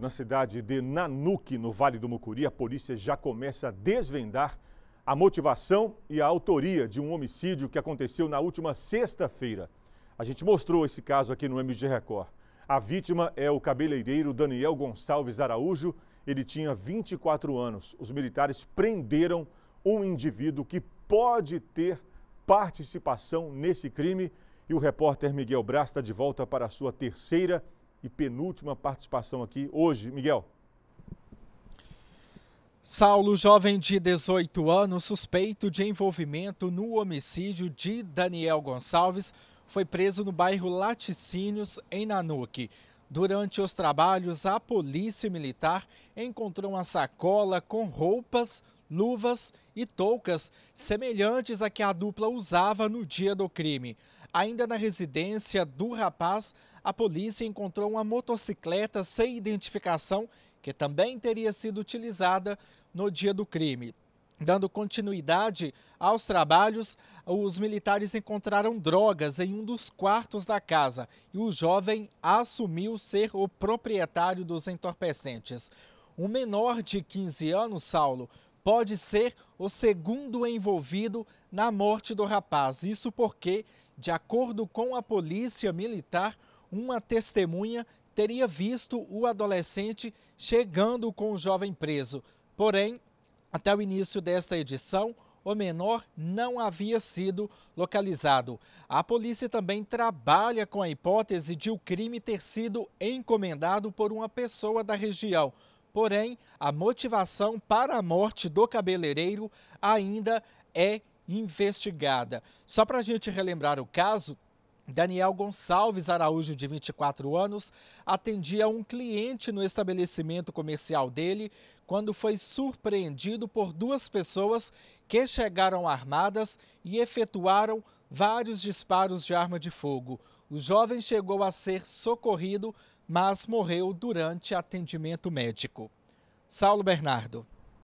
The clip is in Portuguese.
Na cidade de Nanuque, no Vale do Mucuri, a polícia já começa a desvendar a motivação e a autoria de um homicídio que aconteceu na última sexta-feira. A gente mostrou esse caso aqui no MG Record. A vítima é o cabeleireiro Daniel Gonçalves Araújo. Ele tinha 24 anos. Os militares prenderam um indivíduo que pode ter participação nesse crime. E o repórter Miguel Braz está de volta para a sua terceira e penúltima participação aqui hoje. Miguel. Saulo, jovem de 18 anos, suspeito de envolvimento no homicídio de Daniel Gonçalves, foi preso no bairro Laticínios, em Nanuque. Durante os trabalhos, a polícia militar encontrou uma sacola com roupas, luvas e toucas semelhantes a que a dupla usava no dia do crime. Ainda na residência do rapaz, a polícia encontrou uma motocicleta sem identificação que também teria sido utilizada no dia do crime. Dando continuidade aos trabalhos, os militares encontraram drogas em um dos quartos da casa e o jovem assumiu ser o proprietário dos entorpecentes. Um menor de 15 anos, Saulo, pode ser o segundo envolvido na morte do rapaz. Isso porque, de acordo com a polícia militar, uma testemunha teria visto o adolescente chegando com o jovem preso. Porém, até o início desta edição, o menor não havia sido localizado. A polícia também trabalha com a hipótese de o crime ter sido encomendado por uma pessoa da região. Porém, a motivação para a morte do cabeleireiro ainda é investigada. Só para a gente relembrar o caso, Daniel Gonçalves Araújo, de 24 anos, atendia um cliente no estabelecimento comercial dele quando foi surpreendido por duas pessoas que chegaram armadas e efetuaram vários disparos de arma de fogo. O jovem chegou a ser socorrido, mas morreu durante atendimento médico. Saulo Bernardo.